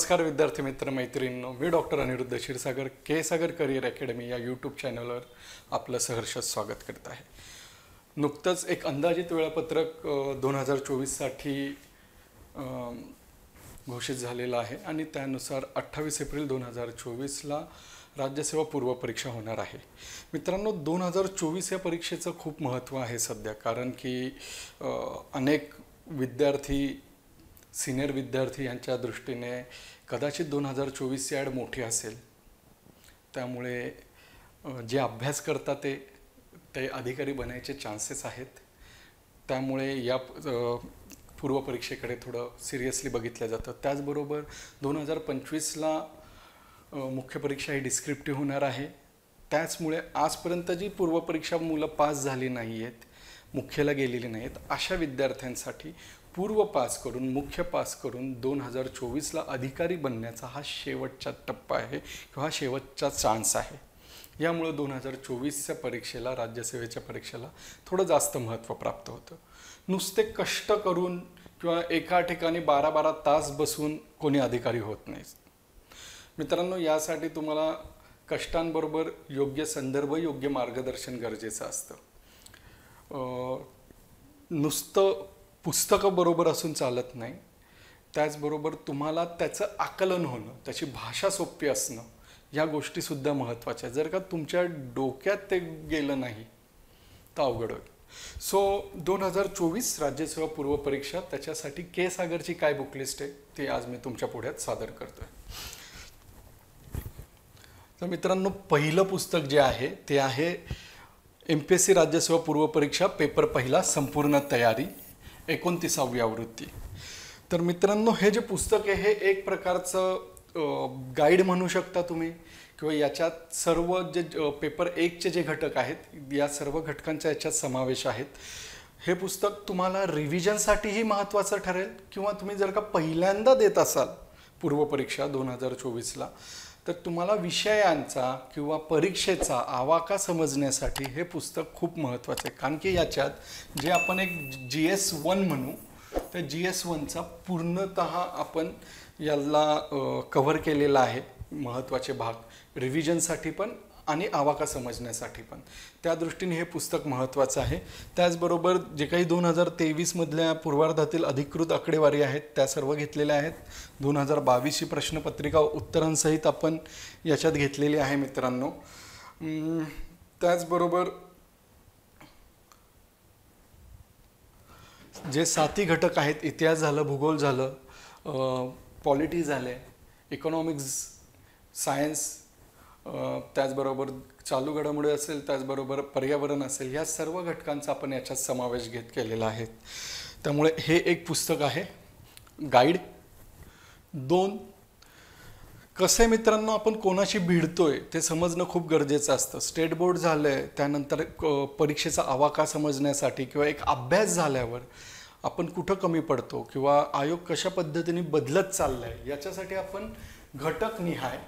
नमस्कार विद्यार्थी मित्र मैत्रिणींनो. मी doctor Anirudh Kshirsagar K Sagar career academy या यूट्यूब चॅनलवर आपलं सहर्ष स्वागत करत आहे. नुकतंच एक अंदाजित वेळापत्रक दोन हजार चोवीससाठी घोषित झालेलं आहे आणि त्यानुसार अठ्ठावीस एप्रिल दोन हजार चोवीसला राज्यसेवा पूर्व परीक्षा होणार आहे. मित्रांनो दोन हजार चोवीस या परीक्षेचं खूप महत्त्व आहे सध्या कारण की अनेक विद्यार्थी सिनियर विद्यार्थी यांच्या दृष्टीने कदाचित दोन हजार चोवीसची ॲड मोठी असेल. त्यामुळे जे अभ्यास करतात ते ते अधिकारी बनायचे चान्सेस आहेत. त्यामुळे या पूर्वपरीक्षेकडे थोडं सिरियसली बघितलं जातं. त्याचबरोबर दोन हजार पंचवीसला मुख्य परीक्षा ही डिस्क्रिप्टिव्ह होणार आहे. त्याचमुळे आजपर्यंत जी पूर्वपरीक्षा मुलं पास झाली नाही आहेत मुख्यला गेलेली नाहीत अशा विद्यार्थ्यांसाठी पूर्व पास करून मुख्य पास करून दोन हजार चोवीसला अधिकारी बनण्याचा हा शेवटचा टप्पा आहे किंवा हा शेवटचा चान्स आहे. यामुळं दोन हजार चोवीसच्या परीक्षेला राज्यसेवेच्या परीक्षेला थोडं जास्त महत्त्व प्राप्त होतं. नुसते कष्ट करून किंवा एका ठिकाणी बारा बारा तास बसून कोणी अधिकारी होत नाही. मित्रांनो यासाठी तुम्हाला कष्टांबरोबर योग्य संदर्भ योग्य मार्गदर्शन गरजेचं असतं. नुसतं पुस्तकं बरोबर असून चालत नाही. त्याचबरोबर तुम्हाला त्याचं आकलन होणं त्याची भाषा सोपी असणं या गोष्टीसुद्धा महत्त्वाच्या जर का तुमच्या डोक्यात ते गेलं नाही तर अवघड होईल. सो दोन हजार चोवीस राज्यसेवा पूर्व परीक्षा त्याच्यासाठी के सागरची काय बुकलिस्ट आहे ती आज मी तुमच्या पुढ्यात सादर करतोय. तर मित्रांनो पहिलं पुस्तक जे आहे ते आहे एम पी एस सी राज्यसेवा पूर्व परीक्षा पेपर पहिला संपूर्ण तयारी. एकोणतीसावी आवृत्ती. तर मित्रांनो हे जे पुस्तक आहे हे एक प्रकारचं गाईड म्हणू शकता तुम्ही किंवा याच्यात सर्व जे पेपर एकचे जे घटक आहेत या सर्व घटकांचा याच्यात समावेश आहेत. हे पुस्तक तुम्हाला रिव्हिजनसाठीही महत्त्वाचं ठरेल किंवा तुम्ही जर का पहिल्यांदा देत असाल पूर्वपरीक्षा दोन हजार चोवीसला तर तुम्हाला विषयांचा किंवा परीक्षेचा आवाका समजण्यासाठी हे पुस्तक खूप महत्त्वाचं आहे. कारण की याच्यात जे आपण एक जी एस वन म्हणू त्या जी एस वनचा पूर्णत आपण याला कव्हर केलेला आहे महत्त्वाचे भाग. रिव्हिजनसाठी पण आणि आवाका समजण्यासाठी पण. त्या दृष्टीने हे पुस्तक महत्त्वाचं आहे. त्याचबरोबर जे काही दोन हजार तेवीसमधल्या पूर्वार्धातील अधिकृत आकडेवारी आहेत त्या सर्व घेतलेल्या आहेत. दोन हजार बावीसची प्रश्नपत्रिका उत्तरांसहित आपण याच्यात घेतलेली आहे मित्रांनो. त्याचबरोबर जे साती घटक आहेत इतिहास झालं भूगोल झालं पॉलिटी झाले इकॉनॉमिक्स सायन्स त्याचबरोबर चालू घडामोडी असेल त्याचबरोबर पर्यावरण असेल या सर्व घटकांचा आपण याच्यात समावेश घेत केलेला आहे. त्यामुळे हे एक पुस्तक आहे. गाईड दोन कसे मित्रांनो आपण कोणाशी भिडतोय ते समजणं खूप गरजेचं असतं. स्टेट बोर्ड झालं आहे त्यानंतर क- परीक्षेचा आवाका समजण्यासाठी किंवा एक अभ्यास झाल्यावर आपण कुठं कमी पडतो किंवा आयोग कशा पद्धतीने बदलत चाललाय याच्यासाठी आपण घटक निहाय.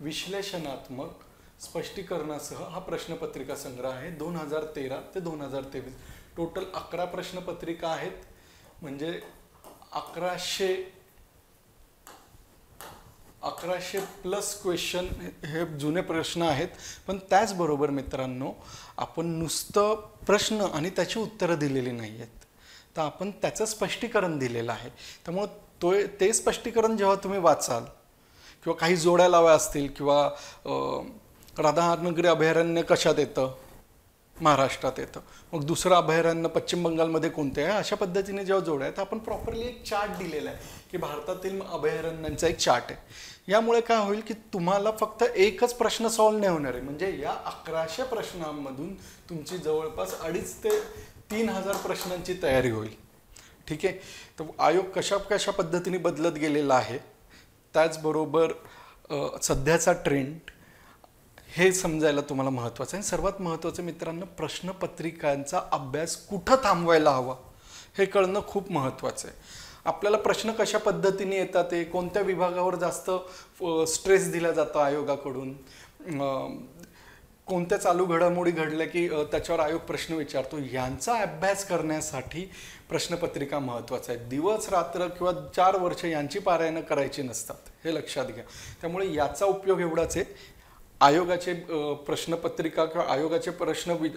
विश्लेषणात्मक स्पष्टीकरणासह हा प्रश्नपत्रिका संग्रह आहे. दोन हजार तेरा ते दोन हजार तेवीस. टोटल अकरा प्रश्नपत्रिका आहेत. म्हणजे अकराशे अकराशे प्लस क्वेश्चन हे जुने प्रश्न आहेत. पण त्याचबरोबर मित्रांनो आपण नुसतं प्रश्न आणि त्याची उत्तरं दिलेली नाही आहेत तर आपण त्याचं स्पष्टीकरण दिलेलं आहे. त्यामुळं तो ते स्पष्टीकरण जेव्हा तुम्ही वाचाल किंवा काही जोड्या लाव्या असतील किंवा राधानगरी अभयारण्य कशात येतं? महाराष्ट्रात येतं. मग दुसरं अभयारण्य पश्चिम बंगालमध्ये कोणते आहे? अशा पद्धतीने जेव्हा जोड्या आहेत आपण प्रॉपरली एक चार्ट दिलेला आहे की भारतातील अभयारण्यांचा एक चार्ट आहे. यामुळे काय होईल की तुम्हाला फक्त एकच प्रश्न सॉल्व्ह नाही होणार आहे. म्हणजे या अकराशे प्रश्नांमधून तुमची जवळपास अडीच ते तीन हजार प्रश्नांची तयारी होईल. ठीक आहे? तर आयोग कशा कशा पद्धतीने बदलत गेलेला आहे? त्याचबरोबर सध्याचा ट्रेंड हे समजायला तुम्हाला महत्त्वाचं आहे. सर्वात महत्त्वाचं मित्रांनो प्रश्नपत्रिकांचा अभ्यास कुठं थांबवायला हवा हे कळणं खूप महत्त्वाचं आहे. आपल्याला प्रश्न कशा पद्धतीने येतात ते कोणत्या विभागावर जास्त स्ट्रेस दिला जातो आयोगाकडून? कोणत्या चालू घडामोडी घडल्या की त्याच्यावर आयोग प्रश्न विचारतो? यांचा अभ्यास करण्यासाठी प्रश्नपत्रिका महत्त्वाचं आहे. दिवस रात्र किंवा चार वर्ष यांची पारायणं करायची नसतात. हे लक्षात घ्या. त्यामुळे याचा उपयोग एवढाच आहे. आयोगाचे प्रश्नपत्रिका किंवा आयोगाचे प्रश्न वि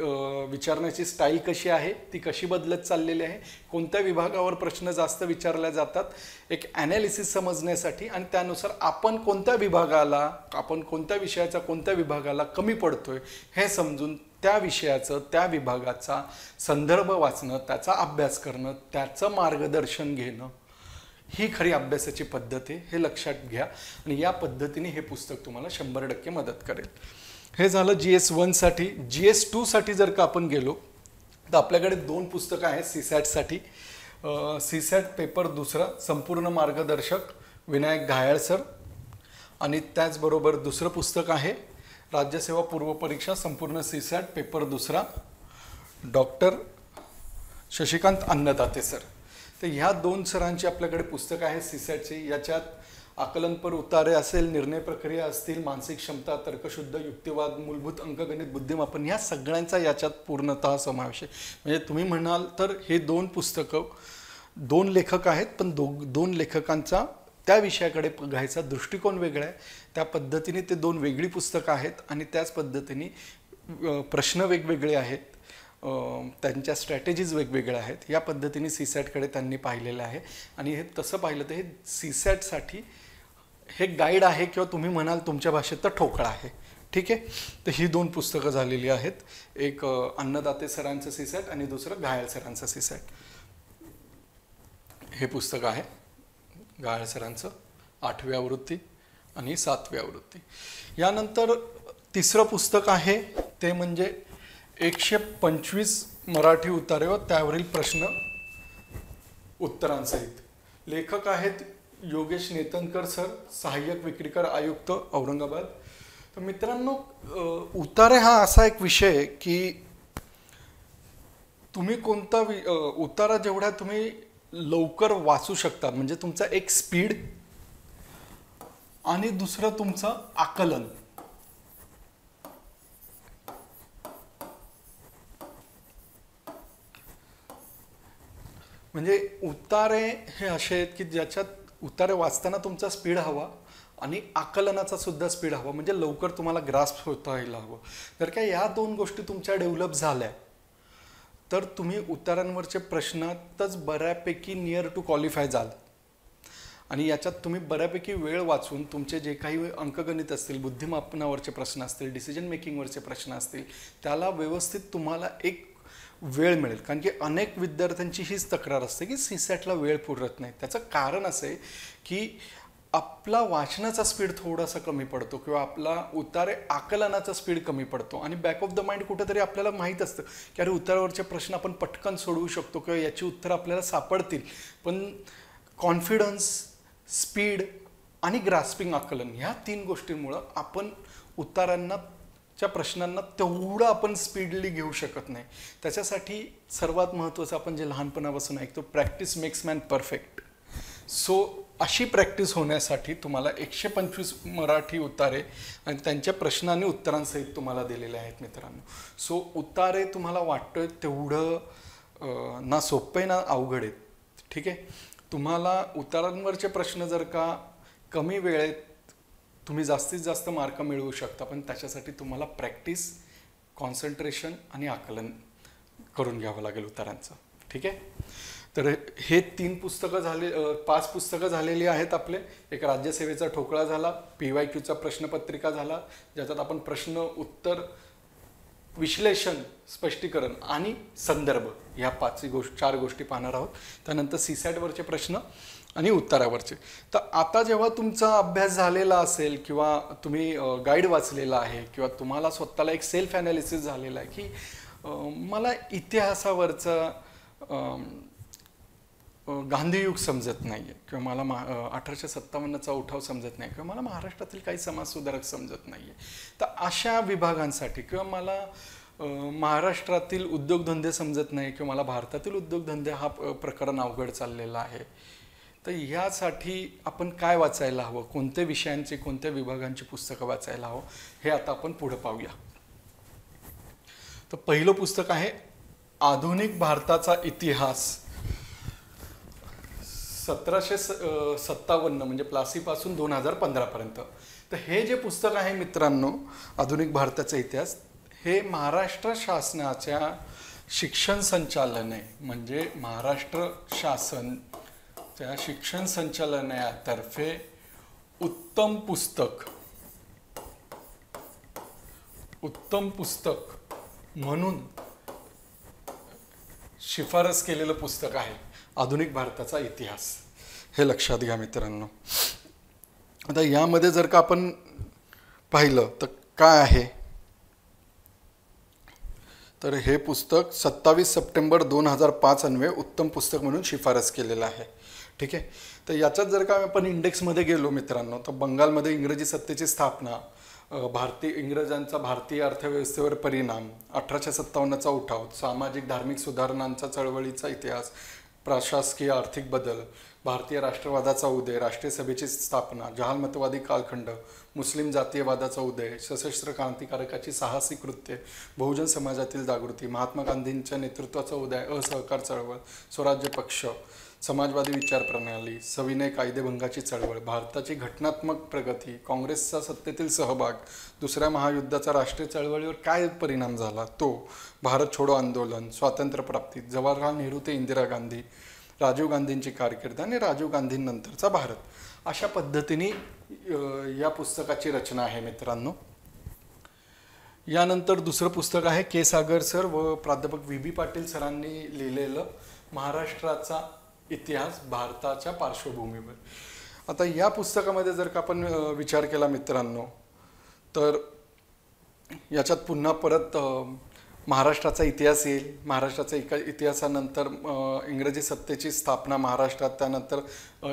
विचारण्याची स्टाईल कशी आहे? ती कशी बदलत चाललेली आहे? कोणत्या विभागावर प्रश्न जास्त विचारल्या जातात? एक ॲनालिसिस समजण्यासाठी आणि त्यानुसार आपण कोणत्या विभागाला आपण कोणत्या विषयाचा कोणत्या विभागाला कमी पडतोय हे समजून त्या विषयाचं त्या विभागाचा संदर्भ वाचणं त्याचा अभ्यास करणं त्याचं मार्गदर्शन घेणं ही खरी अभ्यासाची पद्धत आहे हे लक्षात घ्या. आणि या पद्धतीने हे पुस्तक तुम्हाला शंभर टक्के मदत करेल. हे झालं जी एस वनसाठी जी एस टूसाठी जर का आपण गेलो तर आपल्याकडे दोन पुस्तकं आहेत सी सॅटसाठी सी सॅट पेपर दुसरा संपूर्ण मार्गदर्शक विनायक घायाळ सर. आणि त्याचबरोबर दुसरं पुस्तक आहे राज्यसेवा पूर्वपरीक्षा संपूर्ण सी सॅट पेपर दुसरा. डॉक्टर शशिकांत अन्नदाते सर तर ह्या दोन सरांची आपल्याकडे पुस्तकं आहे सीसॅटची याच्यात आकलनपर उतारे असेल निर्णय प्रक्रिया असतील मानसिक क्षमता तर्कशुद्ध युक्तिवाद मूलभूत अंकगणित बुद्धिमापन ह्या सगळ्यांचा याच्यात पूर्णतः समावेश आहे. म्हणजे तुम्ही म्हणाल तर हे दोन पुस्तकं दोन लेखक आहेत पण दो दोन लेखकांचा त्या विषयाकडे बघायचा दृष्टिकोन वेगळा आहे. त्या पद्धतीने ते दोन वेगळी पुस्तकं आहेत आणि त्याच पद्धतीने प्रश्न वेगवेगळे आहेत. त्यांच्या स्ट्रॅटेजीज वेगवेगळ्या आहेत. या पद्धतीने सी सॅटकडे त्यांनी पाहिलेलं आहे. आणि हे तसं पाहिलं तर हे सी सॅटसाठी हे गाईड आहे किंवा तुम्ही म्हणाल तुमच्या भाषेत तर ठोकळा आहे. ठीक आहे? तर ही दोन पुस्तकं झालेली आहेत. एक अन्नदाते सरांचं सी सॅट आणि दुसरं घायल सरांचं सीसॅट हे पुस्तक आहे. गाळ सरांचं आठवी आवृत्ती आणि सातवी आवृत्ती. यानंतर तिसरं पुस्तक आहे ते म्हणजे एकशे पंचवीस मराठी उतारे व त्यावरील प्रश्न उत्तरांसहित. लेखक आहेत योगेश नेतनकर सर सहाय्यक विक्रीकर आयुक्त औरंगाबाद. तर मित्रांनो उतारे हा असा एक विषय आहे की तुम्ही कोणता वि उतारा जेवढा तुम्ही लवकर वाचू शकता. म्हणजे तुमचा एक स्पीड आणि दुसरं तुमचं आकलन. म्हणजे उतारे हे असे आहेत की ज्याच्यात उतारे वाचताना तुमचा स्पीड हवा आणि आकलनाचा सुद्धा स्पीड हवा. म्हणजे लवकर तुम्हाला ग्रास्प होता यायला हवं. जर का या दोन गोष्टी तुमच्या डेव्हलप झाल्या. तर तुम्ही उतारांवरचे प्रश्नातच बऱ्यापैकी नियर टू क्वालिफाय जाल. आणि याच्यात तुम्ही बऱ्यापैकी वेळ वाचून तुमचे जे काही अंकगणित असतील बुद्धिमापनावरचे प्रश्न असतील डिसिजन मेकिंगवरचे प्रश्न असतील त्याला व्यवस्थित तुम्हाला एक वेळ मिळेल. कारण की अनेक विद्यार्थ्यांची हीच तक्रार असते की सीसॅटला वेळ पुरत नाही. त्याचं कारण असं आहे की आपला वाचनाचा स्पीड थोडासा कमी पडतो किंवा आपला उतारे आकलनाचा स्पीड कमी पडतो. आणि बॅक ऑफ द माइंड कुठेतरी आपल्याला माहीत असतं की अरे उतारावरचे प्रश्न आपण पटकन सोडवू शकतो किंवा याची उत्तरं आपल्याला सापडतील. पण कॉन्फिडन्स स्पीड आणि ग्रास्पिंग आकलन ह्या तीन गोष्टींमुळं आपण उतारांना च्या प्रश्नांना तेवढं आपण स्पीडली घेऊ शकत नाही. त्याच्यासाठी सर्वात महत्त्वाचं आपण जे लहानपणापासून ऐकतो practice makes man perfect so अशी प्रॅक्टिस होण्यासाठी तुम्हाला एकशे पंचवीस मराठी उतारे आणि त्यांच्या प्रश्नाने उत्तरांसहित तुम्हाला दिलेले आहेत मित्रांनो. सो उतारे तुम्हाला वाटतं तेवढं ना सोपं आहे ना अवघड आहेत. ठीक आहे? तुम्हाला उतारांवरचे प्रश्न जर का कमी वेळेत तुम्ही जास्तीत जास्त मार्क मिळवू शकता पण त्याच्यासाठी तुम्हाला प्रॅक्टिस कॉन्सन्ट्रेशन आणि आकलन करून घ्यावं लागेल उत्तरांचं ठीक आहे? तर हे तीन पुस्तकं झाले पाच पुस्तकं झालेली आहेत आपले. एक राज्यसेवेचा ठोकळा झाला पी वाय क्यूचा प्रश्नपत्रिका झाला ज्याच्यात आपण प्रश्न उत्तर विश्लेषण स्पष्टीकरण आणि संदर्भ ह्या पाचही गोष्ट चार गोष्टी पाहणार आहोत. त्यानंतर सीसॅटवरचे प्रश्न आणि उत्तरावरचे. तर आता जेव्हा तुमचा अभ्यास झालेला असेल किंवा तुम्ही गाईड वाचलेला आहे किंवा तुम्हाला स्वतःला एक सेल्फ ॲनालिसिस झालेला आहे की मला इतिहासावरचा गांधीयुग समजत नाही आहे किंवा मला मा अठराशे सत्तावन्नचा उठाव समजत नाही किंवा मला महाराष्ट्रातील काही समाजसुधारक समजत नाही आहे तर अशा विभागांसाठी किंवा मला महाराष्ट्रातील उद्योगधंदे समजत नाही किंवा मला भारतातील उद्योगधंदे हा प्रकरण अवघड चाललेला आहे. तर ह्यासाठी आपण काय वाचायला हवं? कोणत्या विषयांची कोणत्या विभागांची पुस्तकं वाचायला हवं? हे आता आपण पुढं पाहूया. तर पहिलं पुस्तक आहे आधुनिक भारताचा इतिहास. सतराशे स सत्तावन्न म्हणजे प्लासीपासून दोन हजार पंधरापर्यंत. तर हे जे पुस्तक आहे मित्रांनो आधुनिक भारताचा इतिहास हे महाराष्ट्र शासनाच्या शिक्षण संचालने म्हणजे महाराष्ट्र शासन त्या शिक्षण संचालनातर्फे उत्तम पुस्तक उत्तम पुस्तक म्हणून शिफारस केलेलं पुस्तक आहे. आधुनिक भारताचा इतिहास. हे लक्षात घ्या मित्रांनो. आता यामध्ये जर का आपण पाहिलं तर काय आहे? तर हे पुस्तक सत्तावीस सप्टेंबर दोन हजार पाच अन्वे उत्तम पुस्तक म्हणून शिफारस केलेलं आहे. ठीक आहे? तर याच्यात जर का आपण इंडेक्समध्ये गेलो मित्रांनो तर बंगालमध्ये इंग्रजी सत्तेची स्थापना भारतीय इंग्रजांचा भारतीय अर्थव्यवस्थेवर परिणाम अठराशे सत्तावन्नचा उठाव सामाजिक धार्मिक सुधारणांचा चळवळीचा इतिहास प्रशासकीय आर्थिक बदल भारतीय राष्ट्रवादाचा उदय राष्ट्रीय सभेची स्थापना जहालमतवादी कालखंड मुस्लिम जातीयवादाचा उदय सशस्त्र क्रांतिकारकाची साहसी कृत्ये बहुजन समाजातील जागृती महात्मा गांधींच्या नेतृत्वाचा उदय असहकार चळवळ स्वराज्य पक्ष समाजवादी विचारप्रणाली सविनय कायदेभंगाची चळवळ भारताची घटनात्मक प्रगती काँग्रेसचा सत्तेतील सहभाग दुसऱ्या महायुद्धाचा राष्ट्रीय चळवळीवर काय परिणाम झाला? तो भारत छोडो आंदोलन स्वातंत्र्यप्राप्ती जवाहरलाल नेहरू ते इंदिरा गांधी राजीव गांधींची कारकीर्द आणि राजीव गांधींनंतरचा भारत. अशा पद्धतीने या पुस्तकाची रचना आहे मित्रांनो. यानंतर दुसरं पुस्तक आहे के सागर सर व प्राध्यापक व्ही. बी. पाटील सरांनी लिहिलेलं महाराष्ट्राचा इतिहास भारताच्या पार्श्वभूमीवर. आता या पुस्तकामध्ये जर का आपण विचार केला मित्रांनो तर याच्यात पुन्हा परत महाराष्ट्राचा इतिहास येईल. महाराष्ट्राचा एका इतिहासानंतर इंग्रजी सत्तेची स्थापना महाराष्ट्रात त्यानंतर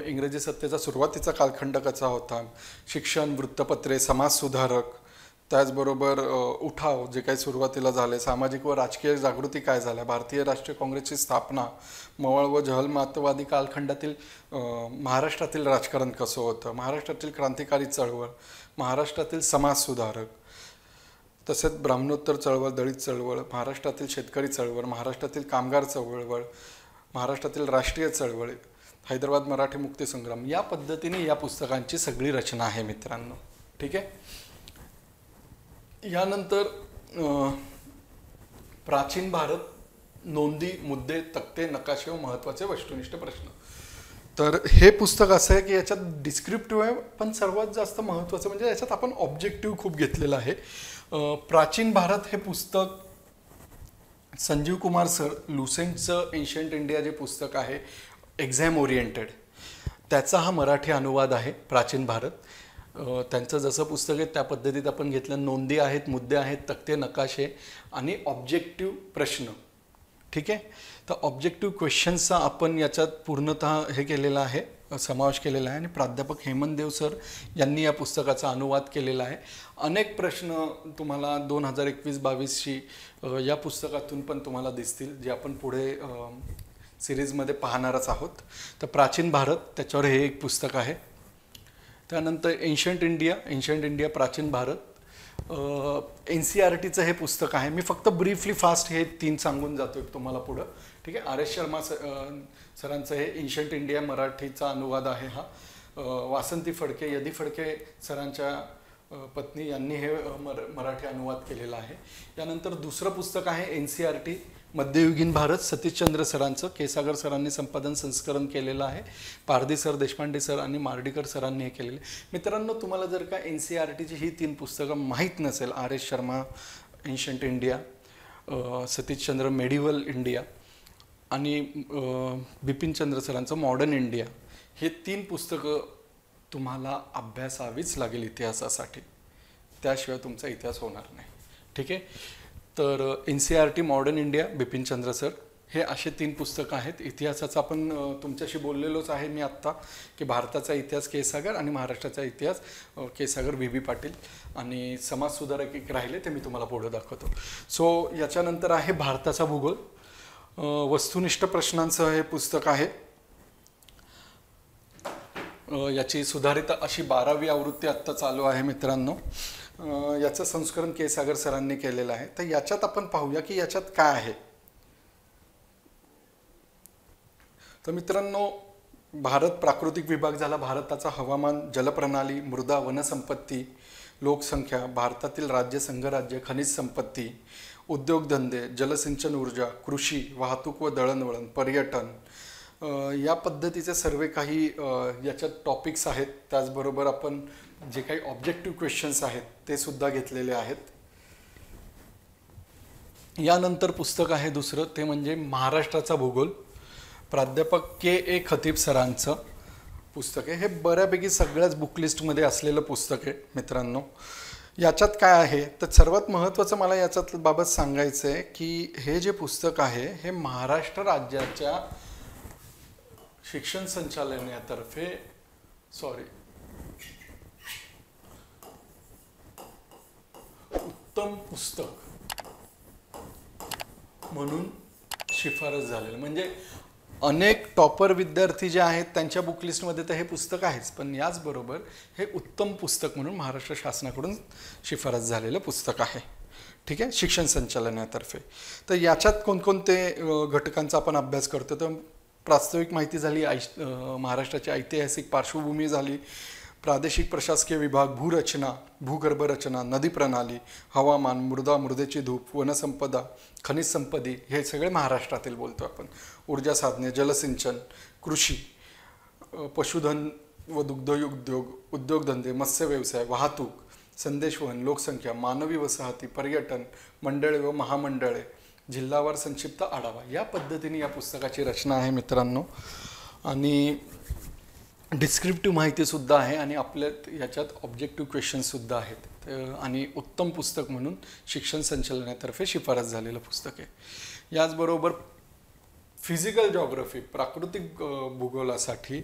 इंग्रजी सत्तेचा सुरुवातीचा कालखंड कसा होता? शिक्षण वृत्तपत्रे समाजसुधारक त्याचबरोबर उठाव जे काही सुरुवातीला झाले सामाजिक व राजकीय जागृती काय झाल्या? भारतीय राष्ट्रीय काँग्रेसची स्थापना मवाळ व जहलमातवादी कालखंडातील महाराष्ट्रातील राजकारण कसं होतं? महाराष्ट्रातील क्रांतिकारी चळवळ महाराष्ट्रातील समाजसुधारक तसेच ब्राह्मणोत्तर चळवळ दलित चळवळ महाराष्ट्रातील शेतकरी चळवळ महाराष्ट्रातील कामगार चळवळ महाराष्ट्रातील राष्ट्रीय चळवळ हैदराबाद मराठी मुक्तीसंग्राम या पद्धतीने या पुस्तकांची सगळी रचना आहे मित्रांनो. ठीक आहे? यानंतर प्राचीन भारत नोंदी मुद्दे तक्ते नकाशे व महत्त्वाचे वस्तुनिष्ठ प्रश्न. तर हे पुस्तक असं आहे की याच्यात डिस्क्रिप्टिव्ह आहे पण सर्वात जास्त महत्त्वाचं म्हणजे याच्यात आपण ऑब्जेक्टिव्ह खूप घेतलेलं आहे. प्राचीन भारत हे पुस्तक संजीव कुमार सर लुसेंटचं एन्शंट इंडिया जे पुस्तक आहे एक्झॅम ओरिएंटेड त्याचा हा मराठी अनुवाद आहे प्राचीन भारत. त्यांचं जसं पुस्तक आहे त्या पद्धतीत आपण घेतलं नोंदी आहेत मुद्दे आहेत तक्ते नकाशे आणि ऑब्जेक्टिव्ह प्रश्न. ठीक आहे? तर ऑब्जेक्टिव्ह क्वेश्चन्सचा आपण याच्यात पूर्णतः हे केलेलं आहे समावेश केलेला आहे आणि प्राध्यापक हेमंत देव सर यांनी या पुस्तकाचा अनुवाद केलेला आहे. अनेक प्रश्न तुम्हाला दोन हजार एकवीस बावीसशी या पुस्तकातून पण तुम्हाला दिसतील जे आपण पुढे सिरीजमध्ये पाहणारच आहोत. तर प्राचीन भारत त्याच्यावर हे एक पुस्तक आहे. त्यानंतर एन्शंट इंडिया एन्शंट इंडिया प्राचीन भारत. एन सी आर टीचं हे पुस्तक आहे. मी फक्त ब्रीफली फास्ट हे तीन सांगून जातो तुम्हाला पुढं. ठीक आहे? आर एस शर्मा सर सरांचं हे एन्शंट इंडिया मराठीचा अनुवाद आहे हा. वासंती फडके यदी फडके सरांच्या पत्नी यांनी हे मर मराठी अनुवाद केलेला आहे. यानंतर दुसरं पुस्तक आहे एन सी आर टी मध्ययुगीन भारत सतीशचंद्र सरांचं केसागर सरांनी संपादन संस्करण केलेलं आहे. पारधी सर देशपांडे सर आणि मार्डीकर सरांनी हे केलेले मित्रांनो तुम्हाला जर का एन सी आर टीची ही तीन पुस्तकं माहीत नसेल R S Sharma ancient India Satishchandra medieval India आणि बिपिनचंद्र सरांचं मॉडर्न इंडिया हे तीन पुस्तकं तुम्हाला अभ्यासावीच लागेल इतिहासासाठी. त्याशिवाय तुमचा इतिहास होणार नाही. ठीक आहे? तर N C R T modern India Bipinchandra sir हे असे तीन पुस्तकं आहेत. इतिहासाचा आपण तुमच्याशी बोललेलोच आहे मी आत्ता की भारताचा इतिहास के सागर आणि महाराष्ट्राचा इतिहास केसागर के सागर व्ही. बी. पाटील आणि समाजसुधारक एक राहिले ते मी तुम्हाला पुढे दाखवतो. सो याच्यानंतर आहे भारताचा भूगोल. वस्तुनिष्ठ प्रश्नांचं हे पुस्तक आहे. याची सुधारित अशी बारावी आवृत्ती आत्ता चालू आहे मित्रांनो. याचं संस्करण के सागर सरांनी केलेलं आहे. तर याच्यात आपण पाहूया की याच्यात काय आहे. तर मित्रांनो भारत प्राकृतिक विभाग झाला. भारताचा हवामान जलप्रणाली मृदा वनसंपत्ती लोकसंख्या भारतातील राज्य संघराज्य खनिज संपत्ती उद्योगधंदे जलसिंचन ऊर्जा कृषी वाहतूक व दळणवळण पर्यटन या पद्धतीचे सर्व काही याच्यात टॉपिक्स आहेत. त्याचबरोबर आपण जे काही ऑब्जेक्टिव्ह क्वेश्चन्स आहेत ते सुद्धा घेतलेले आहेत. यानंतर पुस्तक आहे दुसरं ते म्हणजे महाराष्ट्राचा भूगोल. प्राध्यापक के ए खतीब सरांचं पुस्तक आहे. हे बऱ्यापैकी सगळ्याच बुकलिस्टमध्ये असलेलं पुस्तक आहे मित्रांनो. याच्यात काय आहे? तर सर्वात महत्त्वाचं मला याच्यात बाबत सांगायचं आहे की हे जे पुस्तक आहे हे महाराष्ट्र राज्याच्या शिक्षण संचालनातर्फे सॉरी उत्तम पुस्तक म्हणून शिफारस झालेलं. म्हणजे अनेक टॉपर विद्यार्थी जे आहेत त्यांच्या बुकलिस्टमध्ये तर हे पुस्तक आहेच पण याचबरोबर हे उत्तम पुस्तक म्हणून महाराष्ट्र शासनाकडून शिफारस झालेलं पुस्तक आहे. ठीक आहे? शिक्षण संचालनातर्फे. तर याच्यात कोणकोणते घटकांचा आपण अभ्यास करतो? तर प्रास्ताविक माहिती झाली ऐश महाराष्ट्राची ऐतिहासिक पार्श्वभूमी झाली. प्रादेशिक प्रशासकीय विभाग भूरचना भूगर्भरचना नदी प्रणाली हवामान मृदा मृदेची धूप वनसंपदा खनिज संपदी हे सगळे महाराष्ट्रातील बोलतो आपण. ऊर्जा साधने जलसिंचन कृषी पशुधन व दुग्धयुद्योग उद्योगधंदे मत्स्य व्यवसाय वाहतूक संदेशवहन लोकसंख्या मानवी वसाहती पर्यटन मंडळे व महामंडळे जिल्हावार संक्षिप्त आढावा. या पद्धतीने या पुस्तकाची रचना आहे मित्रांनो. आणि डिस्क्रिप्टिव्ह माहितीसुद्धा आहे आणि आपल्या याच्यात ऑब्जेक्टिव्ह क्वेश्चन्ससुद्धा आहेत. आणि उत्तम पुस्तक म्हणून शिक्षण संचालनातर्फे शिफारस झालेलं पुस्तक आहे. याचबरोबर फिजिकल जॉग्रफी प्राकृतिक भूगोलासाठी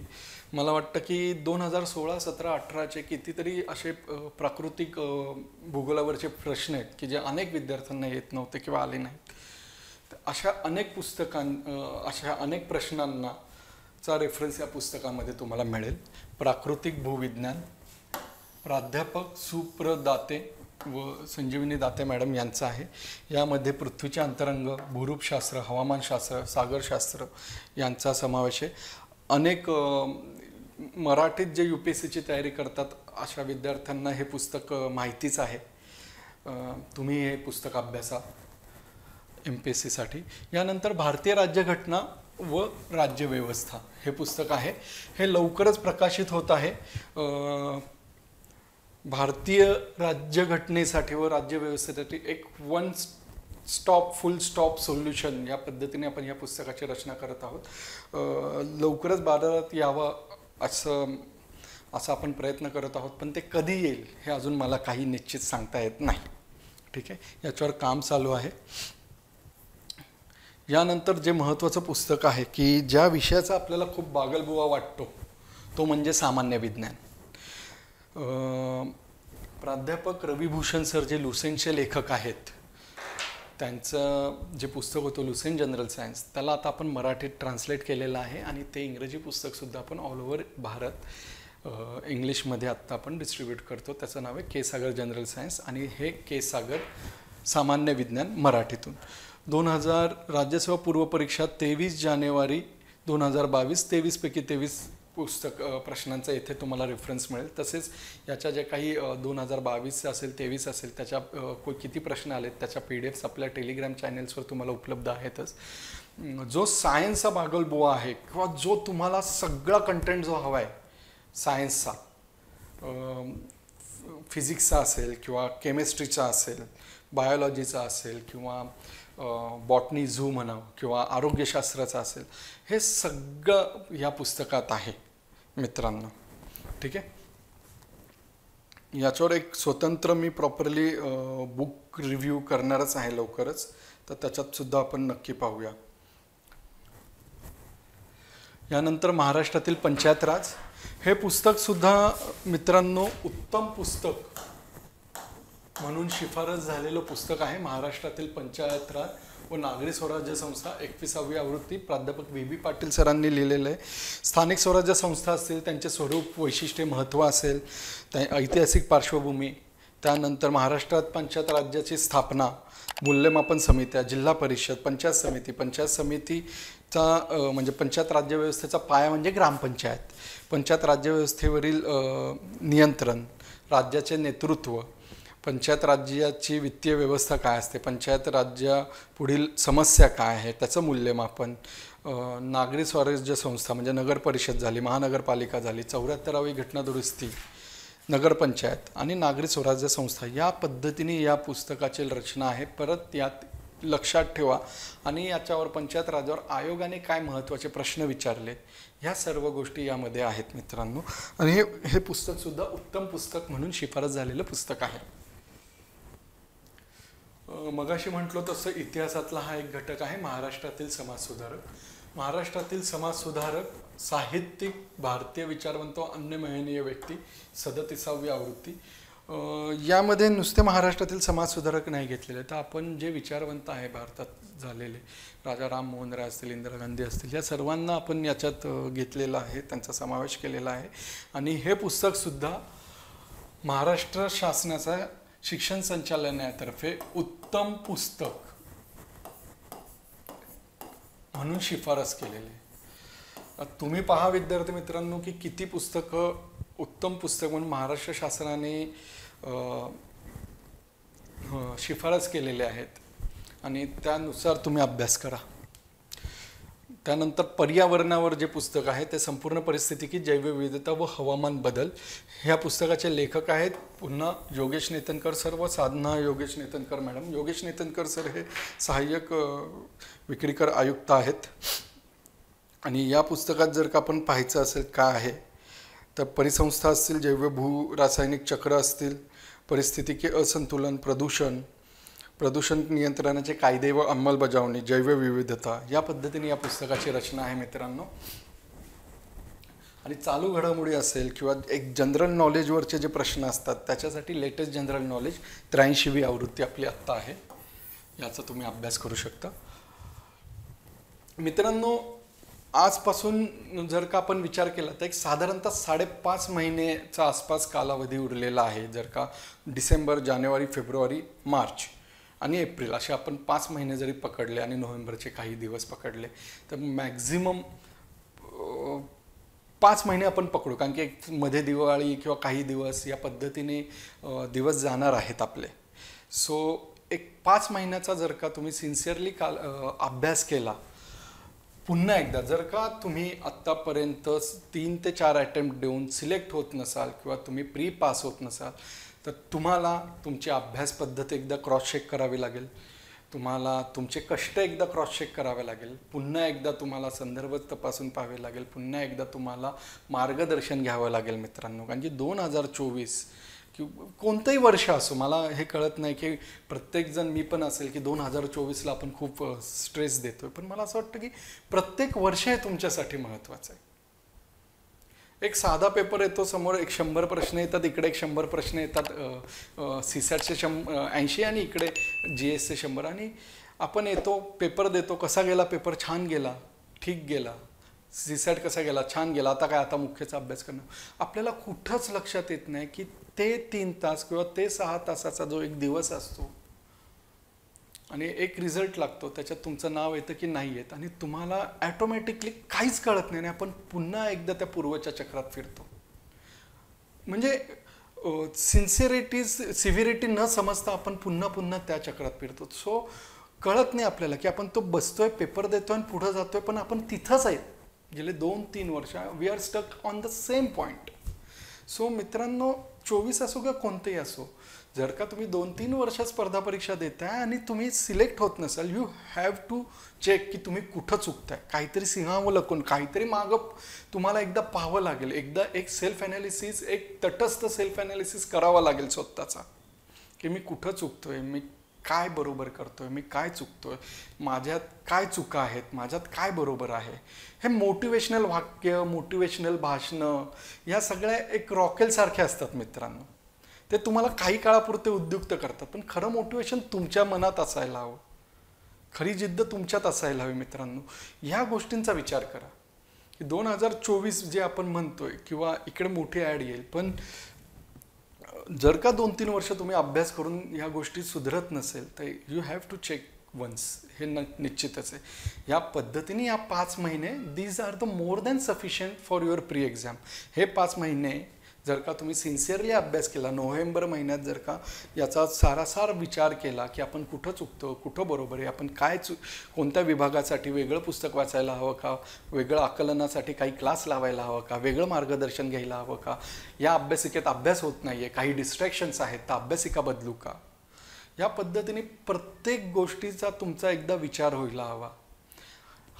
मला वाटतं की दोन हजार सोळा सतरा अठराचे कितीतरी असे प्राकृतिक भूगोलावरचे प्रश्न आहेत की जे अनेक विद्यार्थ्यांना येत नव्हते किंवा आले नाहीत. अशा अनेक पुस्तकां अशा अनेक प्रश्नांना चा रेफरन्स या पुस्तकामध्ये तुम्हाला मिळेल. प्राकृतिक भूविज्ञान प्राध्यापक सुप्रदाते व संजीवनी दाते मॅडम यांचं आहे. यामध्ये पृथ्वीचे अंतरंग भूरूपशास्त्र हवामानशास्त्र सागरशास्त्र यांचा समावेश आहे. अनेक मराठीत जे यू पी एस सीची तयारी करतात अशा विद्यार्थ्यांना हे पुस्तक माहितीच आहे. तुम्ही हे पुस्तक अभ्यासा. एम पी एस सीसाठी यानंतर भारतीय राज्यघटना व राज्यव्यवस्था हे पुस्तक आहे. हे लवकरच प्रकाशित होत आहे. भारतीय राज्यघटनेसाठी व राज्यव्यवस्थेसाठी एक one stop full stop solution या पद्धतीने आपण या पुस्तकाची रचना करत आहोत. लवकरच बाजारात यावं असं असा आपण प्रयत्न करत आहोत पण ते कधी येईल हे अजून मला काही निश्चित सांगता येत नाही. ठीक आहे? याच्यावर काम चालू आहे. यानंतर जे महत्त्वाचं पुस्तक आहे की ज्या विषयाचा आपल्याला खूप बागलबुवा वाटतो तो म्हणजे सामान्य विज्ञान. प्राध्यापक रविभूषण सर जे लुसेंटचे लेखक आहेत त्यांचं जे पुस्तक होतं लुसेंट जनरल सायन्स त्याला आता आपण मराठीत ट्रान्सलेट केलेलं आहे आणि ते इंग्रजी पुस्तकसुद्धा आपण ऑल ओव्हर भारत इंग्लिशमध्ये आत्ता आपण डिस्ट्रीब्यूट करतो. त्याचं नाव आहे के सागर जनरल सायन्स आणि हे के सागर सामान्य विज्ञान मराठीतून. दोन हजार राज्यसेवा पूर्वपरीक्षा तेवीस जानेवारी दोन हजार बावीस तेवीसपैकी तेवीस पुस्तक प्रश्नांचा येथे तुम्हाला रेफरन्स मिळेल. तसेच याच्या ज्या काही दोन हजार बावीस असेल तेवीस असेल त्याच्या को- किती प्रश्न आलेत त्याच्या पी डी एफ्स आपल्या टेलिग्राम चॅनेल्सवर तुम्हाला उपलब्ध आहेतच. जो सायन्सचा बागलबुवा आहे किंवा जो तुम्हाला सगळा कंटेंट जो हवा आहे सायन्सचा फिजिक्सचा असेल किंवा केमिस्ट्रीचा असेल बायोलॉजीचा असेल किंवा बॉटनी झू म्हणा किंवा आरोग्यशास्त्राचा असेल हे सगळं ह्या पुस्तकात आहे मित्रांनो. ठीक आहे? याच्यावर एक स्वतंत्र मी प्रॉपरली बुक रिव्ह्यू करणारच आहे लवकरच. तर त्याच्यात सुद्धा आपण नक्की पाहूया. यानंतर महाराष्ट्रातील पंचायत राज. हे पुस्तकसुद्धा मित्रांनो उत्तम पुस्तक. म्हणून शिफारस झालेलं पुस्तक आहे महाराष्ट्रातील पंचायत राज व नागरी स्वराज्य संस्था एकविसावी आवृत्ती. प्राध्यापक व्ही. बी पाटील सरांनी लिहिलेलं आहे. स्थानिक स्वराज्य संस्था असतील त्यांचे स्वरूप वैशिष्ट्ये महत्त्व असेल त्या ऐतिहासिक पार्श्वभूमी त्यानंतर महाराष्ट्रात पंचायत राज्याची स्थापना मूल्यमापन समित्या जिल्हा परिषद पंचायत समिती. पंचायत समितीचा म्हणजे पंचायत राज्यव्यवस्थेचा पाया म्हणजे ग्रामपंचायत. पंचायत राज्यव्यवस्थेवरील नियंत्रण राज्याचे नेतृत्व पंचायत राज्याची वित्तीय व्यवस्था काय असते? पंचायत राज्या पुढील समस्या काय आहे? त्याचं मूल्यमापन नागरी स्वराज्य संस्था म्हणजे नगर परिषद झाली महानगरपालिका झाली चौऱ्याहत्तरावी घटनादुरुस्ती नगरपंचायत आणि नागरी स्वराज्य संस्था या पद्धतीने या पुस्तकाची रचना आहे. परत यात लक्षात ठेवा. आणि याच्यावर पंचायत राजावर आयोगाने काय महत्त्वाचे प्रश्न विचारले ह्या सर्व गोष्टी यामध्ये आहेत मित्रांनो. आणि हे हे पुस्तकसुद्धा उत्तम पुस्तक म्हणून शिफारस झालेलं पुस्तक आहे. मगाशी म्हटलो तसं इतिहासातला हा एक घटक आहे महाराष्ट्रातील समाजसुधारक. महाराष्ट्रातील समाजसुधारक साहित्यिक भारतीय विचारवंत व व्यक्ती सदतीसावी आवृत्ती. यामध्ये नुसते महाराष्ट्रातील समाजसुधारक नाही घेतलेले. तर आपण जे विचारवंत आहे भारतात झालेले राजा राम मोहन राय असतील इंदिरा गांधी असतील या सर्वांना आपण याच्यात घेतलेलं घेतलेला आहे त्यांचा समावेश केलेला आहे. आणि हे पुस्तकसुद्धा महाराष्ट्र शासनाचा शिक्षण संचालनातर्फे उत्तम पुस्तक म्हणून शिफारस केलेली आहे. तुम्ही पहा विद्यार्थी मित्रांनो की किती पुस्तकं उत्तम पुस्तक म्हणून महाराष्ट्र शासनाने शिफारस केलेले आहेत आणि त्यानुसार तुम्ही अभ्यास करा त्यानंतर पर्यावरणावर जे पुस्तक आहे ते संपूर्ण परिस्थिती की जैवविविधता व हवामान बदल ह्या पुस्तकाचे लेखक आहेत. पुन्हा योगेश नेतनकर सर व साधना योगेश नेतनकर मॅडम. योगेश नेतनकर सर हे सहाय्यक विक्रीकर आयुक्त आहेत. आणि या पुस्तकात जर का आपण पाहायचं असेल काय आहे तर परिसंस्था असतील जैव भू रासायनिक चक्र असतील परिस्थितिकी असंतुलन प्रदूषण प्रदूषण नियंत्रणाचे कायदे व अंमलबजावणी जैवविविधता या पद्धतीने या पुस्तकाची रचना आहे मित्रांनो. आणि चालू घडामोडी असेल किंवा एक जनरल नॉलेजवरचे जे प्रश्न असतात त्याच्यासाठी लेटेस्ट जनरल नॉलेज त्र्याऐंशीवी आवृत्ती आपली आत्ता आहे. याचा तुम्ही अभ्यास करू शकता. मित्रांनो आजपासून जर का आपण विचार केला तर एक साधारणतः साडेपाच महिनेचा आसपास कालावधी उरलेला आहे. जर का डिसेंबर जानेवारी फेब्रुवारी मार्च आणि एप्रिल असे आपण पाच महिने जरी पकडले आणि नोव्हेंबरचे काही दिवस पकडले तर मॅक्झिमम पाच महिने आपण पकडू. कारण की एक मध्ये दिवाळी किंवा काही दिवस या पद्धतीने दिवस जाणार आहेत आपले. सो एक पाच महिन्याचा जर का तुम्ही सिन्सिअरली काल अभ्यास केला पुन्हा एकदा जर का तुम्ही आत्तापर्यंत तीन ते चार अटेम्प्ट देऊन सिलेक्ट होत नसाल किंवा तुम्ही प्री पास होत नसाल तर तुम्हाला तुमची अभ्यास पद्धत एकदा क्रॉस चेक करावी लागेल. तुम्हाला तुमचे कष्ट एकदा क्रॉस चेक करावे लागेल. पुन्हा एकदा तुम्हाला संदर्भ तपासून पाहावे लागेल. पुन्हा एकदा तुम्हाला मार्गदर्शन घ्यावं लागेल मित्रांनो. कारण की दोन हजार चोवीस कि कोणतंही वर्ष असो मला हे कळत नाही की प्रत्येकजण मी पण असेल की दोन हजार चोवीसला आपण खूप स्ट्रेस देतोय. पण मला असं वाटतं की प्रत्येक वर्ष हे तुमच्यासाठी महत्त्वाचं आहे. एक साधा पेपर येतो समोर एक शंभर प्रश्न येतात इकडे एक शंभर प्रश्न येतात सी सॅटचे शं ऐंशी आणि इकडे जी एसचे शंभर. आणि आपण येतो पेपर देतो कसा गेला पेपर? छान गेला ठीक गेला. सीसॅट कसा गेला? छान गेला. आता काय आता मुख्यचा अभ्यास करणं. आपल्याला कुठंच लक्षात येत नाही की ते तीन तास किंवा ते सहा तासाचा जो एक दिवस असतो आणि एक रिझल्ट लागतो त्याच्यात तुमचं नाव येतं की नाही येत आणि तुम्हाला ॲटोमॅटिकली काहीच कळत नाही आणि आपण पुन्हा एकदा त्या पूर्वच्या चक्रात फिरतो. म्हणजे सिन्सिरिटी सिव्हिरिटी न समजता आपण पुन्हा पुन्हा त्या चक्रात फिरतो. सो कळत नाही आपल्याला की आपण तो बसतोय पेपर देतोय आणि पुढं जातोय पण आपण तिथंच आहे गेले दोन तीन वर्ष we are stuck on the same point so मित्रांनो चोवीस असो किंवा कोणतेही असो जर का तुम्ही दोन तीन वर्ष स्पर्धा परीक्षा देताय आणि तुम्ही सिलेक्ट होत नसाल यू हॅव टू चेक की तुम्ही कुठं चुकताय. काहीतरी सिंहावं लकून काहीतरी मागं तुम्हाला एकदा पाहावं लागेल. एकदा एक सेल्फ ॲनालिसिस एक तटस्थ सेल्फ ॲनालिसिस करावा लागेल स्वतःचा. की मी कुठं चुकतोय मी काय बरोबर करतोय मी काय चुकतोय माझ्यात काय चुका आहेत माझ्यात काय बरोबर आहे. हे मोटिवेशनल वाक्य मोटिवेशनल भाषणं या सगळ्या एक रॉकेलसारख्या असतात मित्रांनो. ते तुम्हाला काही काळापुरते उद्युक्त करतात. पण खरं मोटिवेशन तुमच्या मनात असायला हवं. खरी जिद्द तुमच्यात असायला हवी मित्रांनो. ह्या गोष्टींचा विचार करा. की दोन हजार चोवीस जे आपण म्हणतोय किंवा इकडे मोठी ॲड येईल पण जर का दोन तीन वर्ष तुम्ही अभ्यास करून ह्या गोष्टी सुधरत नसेल तर you have to check once हे न निश्चितच आहे. या पद्धतीने या पाच महिने these are the more than sufficient for your pre exam हे पाच महिने जर का तुम्ही सिन्सिअरली अभ्यास केला नोव्हेंबर महिन्यात जर का याचा सारासार विचार केला की आपण कुठं चुकतो कुठं बरोबर आहे आपण काय चु कोणत्या विभागासाठी वेगळं पुस्तक वाचायला हवं का वेगळं आकलनासाठी काही क्लास लावायला हवं का वेगळं मार्गदर्शन घ्यायला हवं का या अभ्यासिकेत अभ्यास होत नाही आहे काही डिस्ट्रॅक्शन्स आहेत तर अभ्यासिका बदलू का? या पद्धतीने प्रत्येक गोष्टीचा तुमचा एकदा विचार व्हायला हवा.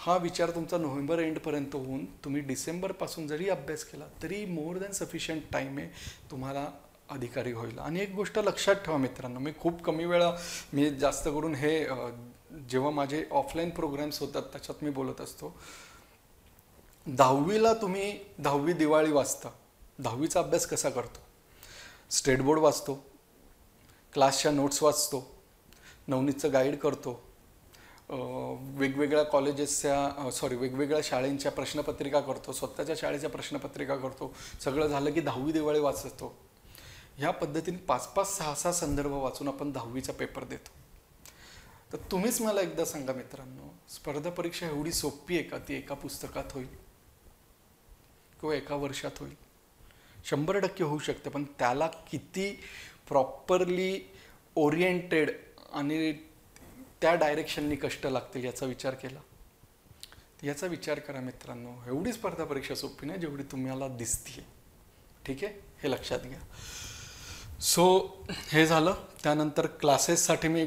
हा विचार तुमचा नोव्हेंबर एंडपर्यंत होऊन तुम्ही डिसेंबरपासून जरी अभ्यास केला तरी मोर दॅन सफिशियंट टाईम आहे तुम्हाला अधिकारी होईल. आणि एक गोष्ट लक्षात ठेवा मित्रांनो मी खूप कमी वेळा मी जास्त करून हे जेव्हा माझे ऑफलाईन प्रोग्राम्स होतात त्याच्यात मी बोलत असतो. दहावीला तुम्ही दहावी दिवाळी वाचता. दहावीचा अभ्यास कसा करतो? स्टेट बोर्ड वाचतो. क्लासच्या नोट्स वाचतो. नवनीतचं गाईड करतो. वेगवेगळ्या कॉलेजेसच्या सॉरी वेगवेगळ्या शाळेंच्या प्रश्नपत्रिका करतो स्वतःच्या शाळेच्या प्रश्नपत्रिका करतो. सगळं झालं की दहावी दिवाळी वाचतो. ह्या पद्धतीने पाच पाच सहा सहा संदर्भ वाचून आपण दहावीचा पेपर देतो. तर तुम्हीच मला एकदा सांगा मित्रांनो स्पर्धा परीक्षा एवढी सोपी आहे का? ती एका पुस्तकात होईल? किंवा एका वर्षात होईल? शंभर टक्के होऊ शकते पण त्याला किती प्रॉपरली ओरिएंटेड आणि त्या डायरेक्शननी कष्ट लागतील याचा विचार केला. याचा विचार करा मित्रांनो. एवढी स्पर्धा परीक्षा सोपी नाही जेवढी तुम्हाला दिसते ठीक आहे? हे लक्षात घ्या. सो हे झालं. त्यानंतर क्लासेससाठी मी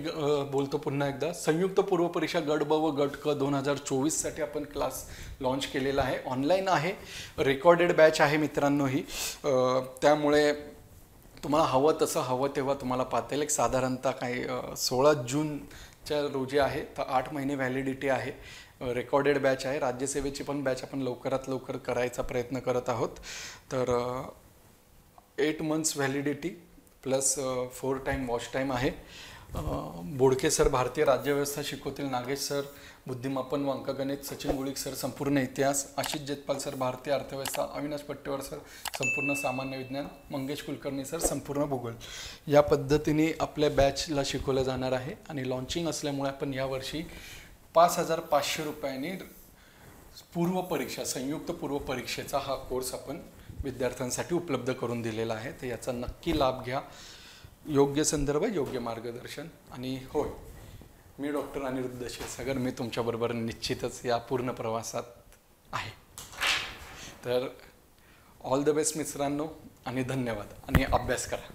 बोलतो पुन्हा एकदा. संयुक्त पूर्व परीक्षा गट ब व गट क दोन हजार चोवीससाठी आपण क्लास लॉन्च केलेला आहे. ऑनलाईन आहे. रेकॉर्डेड बॅच आहे मित्रांनो ही. त्यामुळे तुम्हाला हवं तसं हवं तेव्हा तुम्हाला पाहता येईल. एक साधारणतः काही सोळा जून च्या रोजी आहे. तर आठ महिने व्हॅलिडिटी आहे. रेकॉर्डेड बॅच आहे. राज्यसेवेची पण बॅच आपण लवकरात लवकर करायचा प्रयत्न करत आहोत. तर eight months validity plus four time watch time आहे. बोडके सर भारतीय राज्यव्यवस्था शिकवतील नागेश सर बुद्धिमापन व अंकगणित सचिन गुळिक सर संपूर्ण इतिहास आशिष जेतपाल सर भारतीय अर्थव्यवस्था अविनाश पट्टेवर सर संपूर्ण सामान्य विज्ञान मंगेश कुलकर्णी सर संपूर्ण भूगोल. या पद्धतीने आपल्या बॅचला शिकवलं जाणार आहे आणि लॉन्चिंग असल्यामुळे आपण यावर्षी पाच हजार पाचशे रुपयांनी पूर्व परीक्षा संयुक्त पूर्व परीक्षेचा हा कोर्स आपण विद्यार्थ्यांसाठी उपलब्ध करून दिलेला आहे. तर याचा नक्की लाभ घ्या. योग्य संदर्भ योग्य मार्गदर्शन आणि होय मी डॉक्टर अनिरुद्ध क्षीरसागर मी तुमच्याबरोबर निश्चितच या पूर्ण प्रवासात आहे. तर ऑल द बेस्ट मित्रांनो आणि धन्यवाद आणि अभ्यास करा.